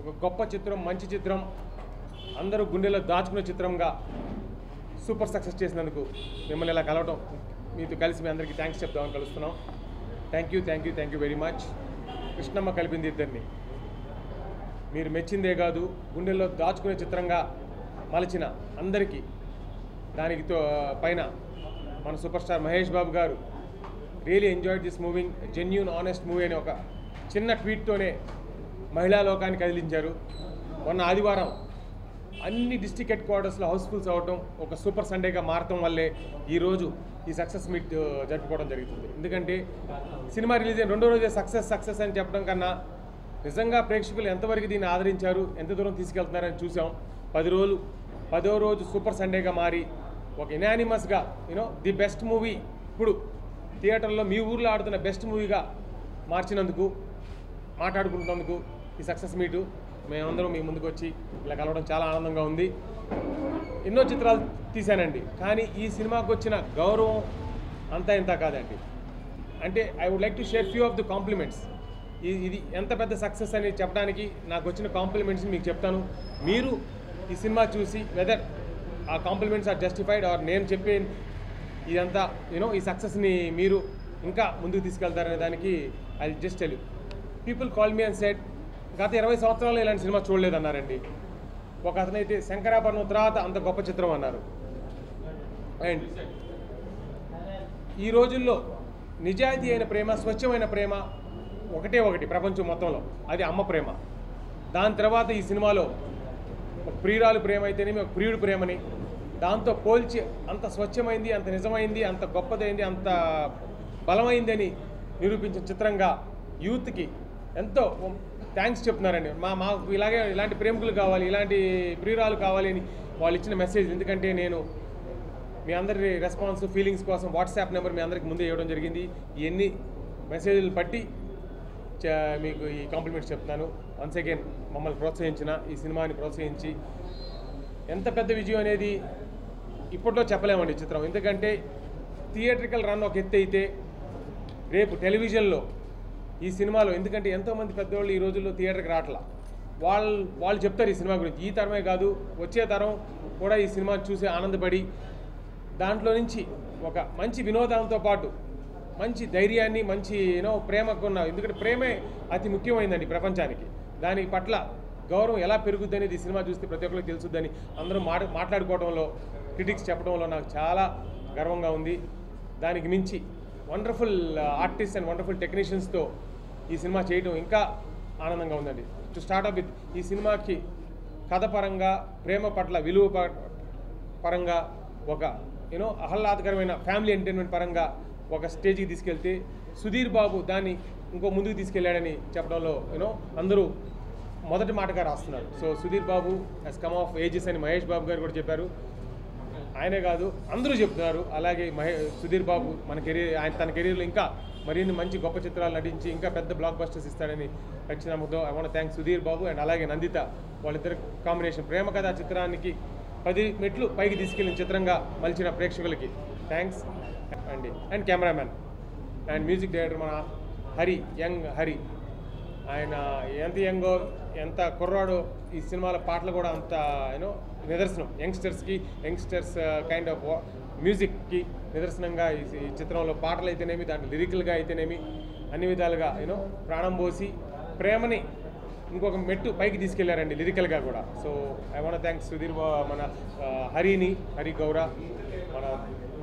ఒక గొప్ప చిత్రం మంచి చిత్రం అందరూ గుండెలో దాచుకునే చిత్రంగా సూపర్ సక్సెస్ చేసినందుకు మిమ్మల్ని ఇలా కలవటం మీతో కలిసి మీ అందరికీ థ్యాంక్స్ చెప్దామని కలుస్తున్నాం. Thank you thank you thank you very much Krishnamma కలిపింది ఇద్దరిని. మీరు మెచ్చిందే కాదు గుండెల్లో దాచుకునే చిత్రంగా మలచిన అందరికీ దానికి తో పైన మన సూపర్ స్టార్ మహేష్ బాబు గారు really enjoyed this moving genuine honest movie అనే ఒక చిన్న ట్వీట్తోనే మహిళా లోకాన్ని కదిలించారు. మొన్న ఆదివారం అన్ని డిస్టిక్ హెడ్ క్వార్టర్స్లో హౌస్ఫుల్స్ అవ్వటం ఒక సూపర్ సండేగా మారటం వల్లే ఈరోజు ఈ సక్సెస్ మీట్ జరుపుకోవడం జరుగుతుంది. ఎందుకంటే సినిమా రిలీజ్ అయిన రెండో రోజే సక్సెస్ సక్సెస్ అని చెప్పడం కన్నా నిజంగా ప్రేక్షకులు ఎంతవరకు దీన్ని ఆదరించారు ఎంత దూరం తీసుకెళ్తున్నారని చూసాం. పది రోజులు పదో రోజు సూపర్ సండేగా మారి ఒక ఇనానిమస్గా you know the best movie ఇప్పుడు థియేటర్లో మీ ఊర్లో ఆడుతున్న బెస్ట్ మూవీగా మార్చినందుకు మాట్లాడుకుంటున్నందుకు ఈ సక్సెస్ మీటు. మేమందరం మీ ముందుకు వచ్చి ఇలా కలవడం చాలా ఆనందంగా ఉంది. ఎన్నో చిత్రాలు తీశానండి. కానీ ఈ సినిమాకు వచ్చిన గౌరవం అంతా ఇంత కాదండి. అంటే I would like to share few of the compliments ఇది ఎంత పెద్ద సక్సెస్ అని చెప్పడానికి నాకు వచ్చిన కాంప్లిమెంట్స్ని మీకు చెప్తాను. మీరు ఈ సినిమా చూసి వెదర్ ఆ కాంప్లిమెంట్స్ ఆర్ జస్టిఫైడ్ ఆర్ నేను చెప్పే ఇదంతా యూనో ఈ సక్సెస్ని మీరు ఇంకా ముందుకు తీసుకెళ్తారనే దానికి I just tell people call me and set గత ఇరవై సంవత్సరాలు ఇలాంటి సినిమా చూడలేదన్నారండి. ఒక అతనైతే శంకరాభరణం తర్వాత అంత గొప్ప చిత్రం అన్నారు. అండ్ ఈ రోజుల్లో నిజాయితీ అయిన ప్రేమ స్వచ్ఛమైన ప్రేమ ఒకటే ఒకటి ప్రపంచం మొత్తంలో. అది అమ్మ ప్రేమ. దాని తర్వాత ఈ సినిమాలో ఒక ప్రియురాలు ప్రేమ అయితేనేమి ఒక ప్రియుడు ప్రేమని దాంతో పోల్చి అంత స్వచ్ఛమైంది అంత నిజమైంది అంత గొప్పదైంది అంత బలమైందని నిరూపించిన చిత్రంగా యూత్కి ఎంతో థ్యాంక్స్ చెప్తున్నారండి. మా మాకు ఇలాగే ఇలాంటి ప్రేమికులు కావాలి ఇలాంటి ప్రియురాలు కావాలి అని వాళ్ళు ఇచ్చిన మెసేజ్ ఎందుకంటే నేను మీ అందరి రెస్పాన్స్ ఫీలింగ్స్ కోసం వాట్సాప్ నెంబర్ మీ అందరికి ముందే ఇవ్వడం జరిగింది. ఇవన్నీ మెసేజ్లు బట్టి చ- మీకు ఈ కాంప్లిమెంట్స్ చెప్తాను వన్స్ అగైన్ మమ్మల్ని ప్రోత్సహించిన ఈ సినిమాని ప్రోత్సహించి ఎంత పెద్ద విజయం అనేది ఇప్పట్లో చెప్పలేమండి ఈ చిత్రం. ఎందుకంటే థియేట్రికల్ రన్ ఒక ఎత్తు అయితే రేపు టెలివిజన్లో ఈ సినిమాలో ఎందుకంటే ఎంతోమంది పెద్దవాళ్ళు ఈ రోజుల్లో థియేటర్కి రావట్లా వాళ్ళు వాళ్ళు చెప్తారు ఈ సినిమా గురించి. ఈ తరమే కాదు వచ్చే తరం కూడా ఈ సినిమా చూసి ఆనందపడి దాంట్లో నుంచి ఒక మంచి వినోదంతో పాటు మంచి ధైర్యాన్ని మంచి యూనో ప్రేమకున్న ఎందుకంటే ప్రేమే అతి ముఖ్యమైందండి ప్రపంచానికి. దాని పట్ల గౌరవం ఎలా పెరుగుద్ది అనేది ఈ సినిమా చూస్తే ప్రతి ఒక్కరికి తెలుసుద్దని అందరూ మాట మాట్లాడుకోవడంలో క్రిటిక్స్ చెప్పడంలో నాకు చాలా గర్వంగా ఉంది. దానికి మించి wonderful uh, artist and wonderful టెక్నీషియన్స్తో ఈ సినిమా చేయడం ఇంకా ఆనందంగా ఉందండి. టు స్టార్ట్అప్ విత్ ఈ సినిమాకి కథ పరంగా ప్రేమ పట్ల విలువ పరంగా ఒక యూనో ఆహ్లాదకరమైన ఫ్యామిలీ ఎంటర్టైన్మెంట్ పరంగా ఒక స్టేజ్కి తీసుకెళ్తే సుధీర్ బాబు దాన్ని ఇంకో ముందుకు తీసుకెళ్ళాడని చెప్పడంలో యూనో అందరూ మొదటి మాటగా రాస్తున్నారు. So Sudheer Babu he's come of ages అని మహేష్ బాబు గారు కూడా చెప్పారు. ఆయనే కాదు అందరూ చెప్తున్నారు. అలాగే మహే సుధీర్ బాబు మన కెరీర్ ఆయన తన కెరీర్లో ఇంకా మరిన్ని మంచి గొప్ప చిత్రాలు నటించి ఇంకా పెద్ద బ్లాక్ బస్టర్స్ ఇస్తాడని ఖచ్చితంగా నమ్మకంతో I want thank Sudheer Babu and అలాగే నందిత వాళ్ళిద్దరు కాంబినేషన్ ప్రేమ కథ చిత్రానికి పది మెట్లు పైకి తీసుకెళ్ళిన చిత్రంగా మలిచిన ప్రేక్షకులకి థ్యాంక్స్ అండి. And cameraman and music director మన హరి యంగ్ హరి. ఆయన ఎంత యంగో ఎంత కుర్రాడో ఈ సినిమాల పాటలు కూడా అంత యూనో నిదర్శనం. యంగ్స్టర్స్కి యంగ్స్టర్స్ కైండ్ ఆఫ్ మ్యూజిక్కి నిదర్శనంగా ఈ చిత్రంలో పాటలు అయితేనేమి దాంట్లో లిరికల్గా అయితేనేమి అన్ని విధాలుగా యూనో ప్రాణం పోసి ప్రేమని ఇంకొక మెట్టు పైకి తీసుకెళ్ళారండి లిరికల్గా కూడా. So I want thanks Sudheer మన హరిని హరి గౌర మన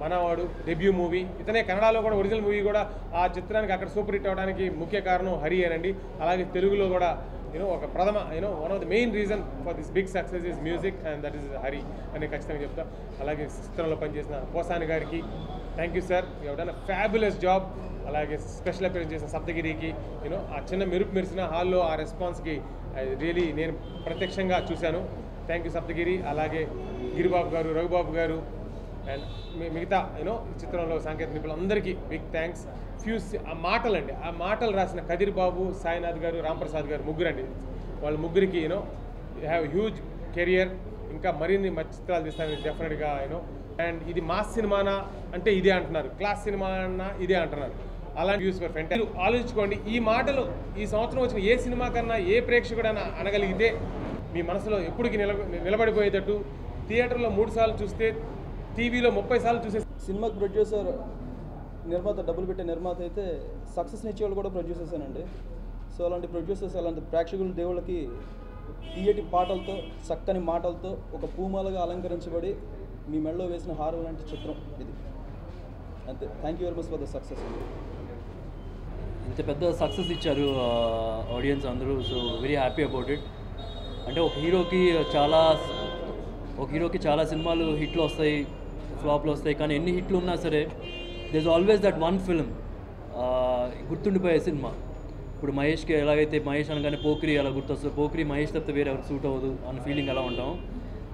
మనవాడు డెబ్యూ మూవీ ఇతనే కన్నడలో కూడా ఒరిజినల్ మూవీ కూడా ఆ చిత్రానికి అక్కడ సూపర్ హిట్ అవడానికి ముఖ్య కారణం హరి అనండి. అలాగే తెలుగులో కూడా యూనో ఒక ప్రథమ you know one of the main reason for this big success is music and that is Hari అని ఖచ్చితంగా చెప్తా. అలాగే చిత్రంలో పనిచేసిన పోసాని గారికి thank you sir you done a fabulous job అలాగే స్పెషల్ అపియరెన్స్ చేసిన సప్తగిరికి యూనో ఆ చిన్న మెరుపు మెరిసిన హాల్లో ఆ రెస్పాన్స్కి రియలీ నేను ప్రత్యక్షంగా చూశాను. Thank you Saptagiri. అలాగే గిరిబాబు గారు రఘుబాబు గారు అండ్ మిగతా యూనో ఈ చిత్రంలో సాంకేతిక నిపుణులందరికీ బిగ్ థ్యాంక్స్ ఫ్యూస్ ఆ మాటలండి ఆ మాటలు రాసిన కదిర్ బాబు సాయినాథ్ గారు రాంప్రసాద్ గారు ముగ్గురండి. వాళ్ళ ముగ్గురికి యూనో హ్యావ్ హ్యూజ్ కెరియర్ ఇంకా మరిన్ని మంచి చిత్రాలు తీస్తాను డెఫినెట్గా యూనో అండ్ ఇది మాస్ సినిమానా అంటే ఇదే అంటున్నారు. క్లాస్ సినిమా అన్నా ఇదే అంటున్నారు. అలాంటి వ్యూస్ ఫర్ ఫెంట ఆలోచించుకోండి ఈ మాటలు ఈ సంవత్సరం వచ్చిన ఏ సినిమా కన్నా ఏ ప్రేక్షకుడైనా అనగలిగితే మీ మనసులో ఎప్పటికీ నిలబడిపోయేటట్టు. థియేటర్లో మూడు సార్లు చూస్తే టీవీలో ముప్పై సార్లు చూసే సినిమాకి ప్రొడ్యూసర్ నిర్మాత డబ్బులు పెట్టే నిర్మాత అయితే సక్సెస్ని ఇచ్చే వాళ్ళు కూడా ప్రొడ్యూసర్స్ అండి సో అలాంటి ప్రొడ్యూసర్స్ అలాంటి ప్రేక్షకుల దేవుళ్ళకి తీయటి పాటలతో చక్కని మాటలతో ఒక పూమాలగా అలంకరించబడి మీ మెడలో వేసిన హారం లాంటి చిత్రం ఇది. అంతే. Thank you very much for the success ఇంత పెద్ద సక్సెస్ ఇచ్చారు ఆడియన్స్ అందరూ. So very happy about it అంటే ఒక హీరోకి చాలా ఒక హీరోకి చాలా సినిమాలు హిట్లు వస్తాయి. ఫ్లాప్లు వస్తాయి. కానీ ఎన్ని హిట్లు ఉన్నా సరే does always that one film గుర్తుండిపోయే సినిమా. ఇప్పుడు మహేష్కి ఎలాగైతే మహేష్ అనగానే పోక్రి అలా గుర్తొస్తుంది. పోక్రి మహేష్ తప్పితే వేరే ఎవరికి సూట్ అవ్వదు అన్న ఫీలింగ్ ఎలా ఉంటాం.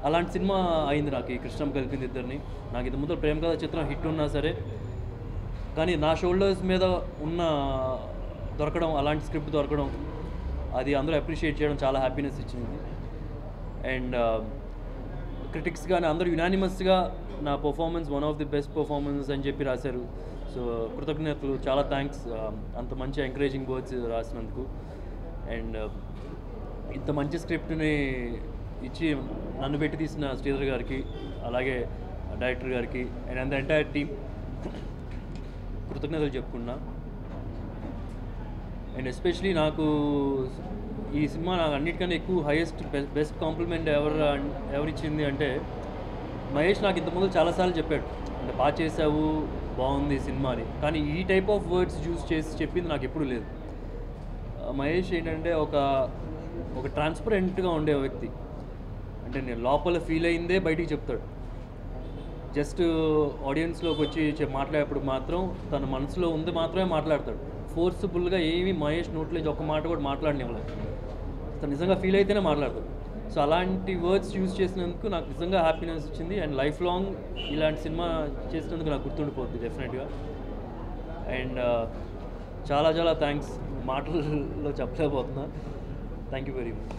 అలాంటి సినిమా అయింది నాకు ఈ కృష్ణం కలిపింది ఇద్దరిని. నాకు ఇది ముందు ప్రేమ కథ చిత్రం హిట్ ఉన్నా సరే కానీ నా షోల్డర్స్ మీద ఉన్న దొరకడం అలాంటి స్క్రిప్ట్ దొరకడం అది అందరూ అప్రిషియేట్ చేయడం చాలా హ్యాపీనెస్ ఇచ్చింది. అండ్ క్రిటిక్స్ కానీ అందరూ యునానిమస్గా నా performance one of the best performance అని చెప్పి రాశారు. సో కృతజ్ఞతలు చాలా థ్యాంక్స్ um, అంత మంచి ఎంకరేజింగ్ వర్డ్స్ రాసినందుకు. అండ్ um, ఇంత మంచి స్క్రిప్ట్ని ఇచ్చి నన్ను పెట్టి తీసిన శ్రీధర్ గారికి అలాగే డైరెక్టర్ గారికి అండ్ అంత ఎంటైర్ టీమ్ కృతజ్ఞతలు చెప్పుకున్నా. అండ్ ఎస్పెషలీ నాకు ఈ సినిమా నాకు అన్నిటికన్నా ఎక్కువ హైయెస్ట్ బెస్ట్ కాంప్లిమెంట్ ఎవరు ఎవరిచ్చింది అంటే మహేష్ నాకు ఇంతకుముందు చాలాసార్లు చెప్పాడు. అంటే బాగా చేసావు బాగుంది సినిమా అని. కానీ ఈ టైప్ ఆఫ్ వర్డ్స్ చూస్ చేసి చెప్పింది నాకు ఎప్పుడూ లేదు. మహేష్ ఏంటంటే ఒక ఒక ట్రాన్స్పరెంట్గా ఉండే వ్యక్తి. అంటే నేను లోపల ఫీల్ అయిందే బయటికి చెప్తాడు. జస్ట్ ఆడియన్స్లోకి వచ్చి మాట్లాడేప్పుడు మాత్రం తన మనసులో ఉంది మాత్రమే మాట్లాడతాడు. ఫోర్స్ఫుల్గా ఏమీ మహేష్ నోట్లో ఒక మాట కూడా మాట్లాడనివ్వలేదు. తను నిజంగా ఫీల్ అయితేనే మాట్లాడతాడు సో అలాంటి వర్డ్స్ యూజ్ చేసినందుకు నాకు నిజంగా హ్యాపీనెస్ వచ్చింది. అండ్ లైఫ్ లాంగ్ ఇలాంటి సినిమా చేసినందుకు నాకు గుర్తుండిపోతుంది డెఫినెట్గా అండ్ uh, చాలా చాలా థ్యాంక్స్ మాటల్లో చెప్పలేకపోతున్నా. థ్యాంక్ యూ వెరీ మచ్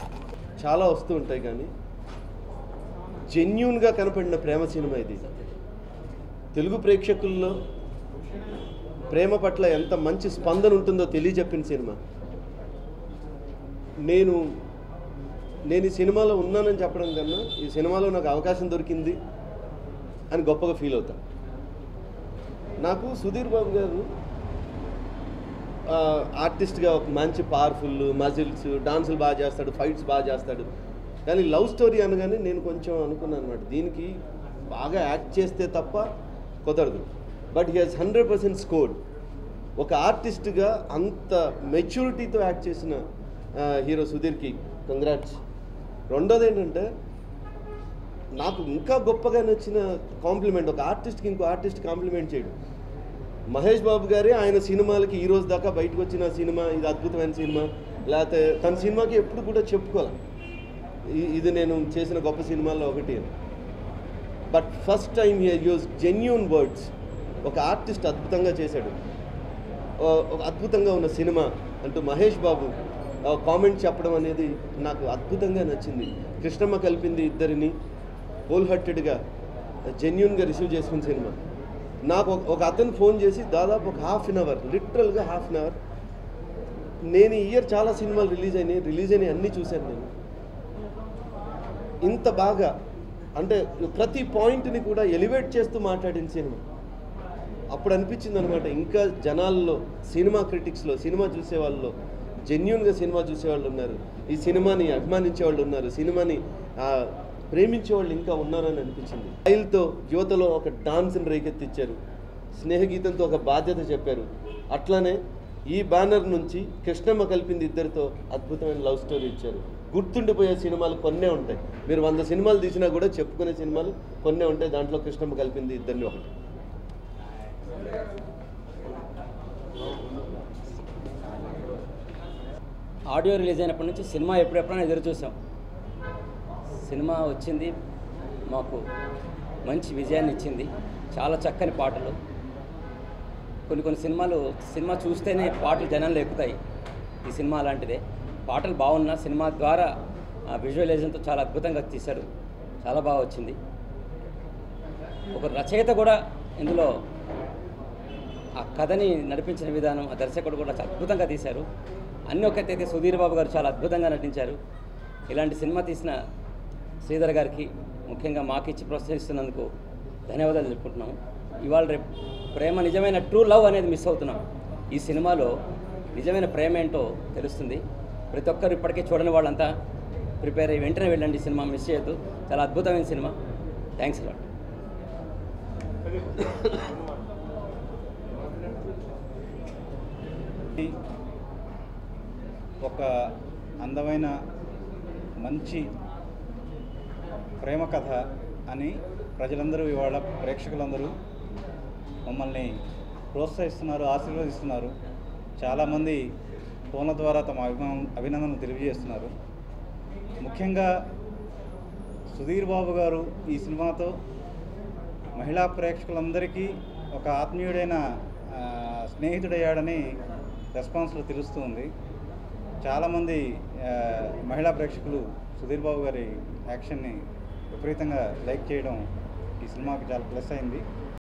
చాలా వస్తూ ఉంటాయి కానీ జెన్యున్గా కనపడిన ప్రేమ సినిమా ఇది. తెలుగు ప్రేక్షకుల్లో ప్రేమ పట్ల ఎంత మంచి స్పందన ఉంటుందో తెలియజెప్పిన సినిమా. నేను నేను ఈ సినిమాలో ఉన్నానని చెప్పడం కన్నా ఈ సినిమాలో నాకు అవకాశం దొరికింది అని గొప్పగా ఫీల్ అవుతాను నాకు సుధీర్ బాబు గారు ఆర్టిస్ట్గా ఒక మంచి పవర్ఫుల్ మజిల్స్ డాన్సులు బాగా చేస్తాడు ఫైట్స్ బాగా చేస్తాడు. కానీ లవ్ స్టోరీ అనగానే నేను కొంచెం అనుకున్నాను అనమాట దీనికి బాగా యాక్ట్ చేస్తే తప్ప కుదరదు. But he has hundred percent scored. ఒక ఆర్టిస్ట్గా అంత మెచ్యూరిటీతో యాక్ట్ చేసిన హీరో సుధీర్కి కంగ్రాట్స్ రెండోది ఏంటంటే నాకు ఇంకా గొప్పగా నచ్చిన కాంప్లిమెంట్ ఒక ఆర్టిస్ట్కి ఇంకో ఆర్టిస్ట్ కాంప్లిమెంట్ చేయడం. మహేష్ బాబు గారే ఆయన సినిమాలకి ఈ రోజు దాకా బయటకు వచ్చిన సినిమా ఇది అద్భుతమైన సినిమా లేకపోతే తన సినిమాకి ఎప్పుడు కూడా చెప్పుకోవాలి. ఇది నేను చేసిన గొప్ప సినిమాల్లో ఒకటి అని. But first time use genuine words ఒక ఆర్టిస్ట్ అద్భుతంగా చేశాడు. ఒక అద్భుతంగా ఉన్న సినిమా అంటూ మహేష్ బాబు కామెంట్ చెప్పడం అనేది నాకు అద్భుతంగా నచ్చింది. కృష్ణమ్మ కలిపింది ఇద్దరిని హోల్ హార్టెడ్గా జెన్యున్గా రిసీవ్ చేసుకున్న సినిమా. నాకు ఒక- ఒక అతను ఫోన్ చేసి దాదాపు ఒక హాఫ్ అన్ అవర్ లిటరల్గా హాఫ్ అన్ అవర్ నేను ఈ ఇయర్ చాలా సినిమాలు రిలీజ్ అయినాయి రిలీజ్ అయినాయి అన్నీ చూశాను నేను. ఇంత బాగా అంటే ప్రతి పాయింట్ని కూడా ఎలివేట్ చేస్తూ మాట్లాడిన సినిమా. అప్పుడు అనిపించింది అనమాట ఇంకా జనాల్లో సినిమా క్రిటిక్స్లో సినిమా చూసే వాళ్ళలో జెన్యున్గా సినిమా చూసేవాళ్ళు ఉన్నారు. ఈ సినిమాని అభిమానించే వాళ్ళు ఉన్నారు. సినిమాని ప్రేమించే వాళ్ళు ఇంకా ఉన్నారని అనిపించింది. స్టైల్తో యువతలో ఒక డాన్స్ని రేకెత్తిచ్చారు. స్నేహగీతంతో ఒక బాధ్యత చెప్పారు. అట్లానే ఈ బ్యానర్ నుంచి కృష్ణమ్మ కలిపింది ఇద్దరితో అద్భుతమైన లవ్ స్టోరీ ఇచ్చారు. గుర్తుండిపోయే సినిమాలు కొన్నే ఉంటాయి. మీరు వంద సినిమాలు తీసినా కూడా చెప్పుకునే సినిమాలు కొన్నే ఉంటాయి. దాంట్లో కృష్ణమ్మ కలిపింది ఇద్దరిని ఒకటి. ఆడియో రిలీజ్ అయినప్పటి నుంచి సినిమా ఎప్పుడెప్పుడైనా ఎదురు చూసాం. సినిమా వచ్చింది మాకు మంచి విజయాన్ని ఇచ్చింది. చాలా చక్కని పాటలు. కొన్ని కొన్ని సినిమాలు సినిమా చూస్తేనే పాటలు జనాలు ఎక్కుతాయి. ఈ సినిమా లాంటిదే. పాటలు బాగున్నా సినిమా ద్వారా విజువలైజేషన్తో చాలా అద్భుతంగా తీశారు. చాలా బాగా వచ్చింది. ఒక రచయిత కూడా ఇందులో ఆ కథని నడిపించిన విధానం ఆ దర్శకుడు కూడా చాలా అద్భుతంగా తీశారు. అన్ని ఒక్కటైతే సుధీర్ బాబు గారు చాలా అద్భుతంగా నటించారు. ఇలాంటి సినిమా తీసిన శ్రీధర్ గారికి ముఖ్యంగా మాకు ఇచ్చి ప్రోత్సహిస్తున్నందుకు ధన్యవాదాలు చెప్పుకుంటున్నాము ఇవాళ రేపు ప్రేమ నిజమైన ట్రూ లవ్ అనేది మిస్ అవుతున్నాం. ఈ సినిమాలో నిజమైన ప్రేమ ఏంటో తెలుస్తుంది. ప్రతి ఒక్కరు ఇప్పటికే చూడని వాళ్ళంతా ప్రిపేర్ అయ్యి వెంటనే వెళ్ళండి ఈ సినిమా మిస్ చేయొద్దు. చాలా అద్భుతమైన సినిమా. థ్యాంక్స్ లాట్ ఒక అందమైన మంచి ప్రేమ కథ అని ప్రజలందరూ ఇవాళ ప్రేక్షకులందరూ మమ్మల్ని ప్రోత్సహిస్తున్నారు ఆశీర్వదిస్తున్నారు. చాలామంది ఫోన్ల ద్వారా తమ అభిమానం అభినందనలు తెలియజేస్తున్నారు. ముఖ్యంగా సుధీర్ బాబు గారు ఈ సినిమాతో మహిళా ప్రేక్షకులందరికీ ఒక ఆత్మీయుడైన స్నేహితుడయ్యాడని రెస్పాన్స్లో తెలుస్తుంది చాలామంది మహిళా ప్రేక్షకులు సుధీర్ బాబు గారి యాక్షన్ని విపరీతంగా లైక్ చేయడం ఈ సినిమాకి చాలా ప్లస్ అయింది.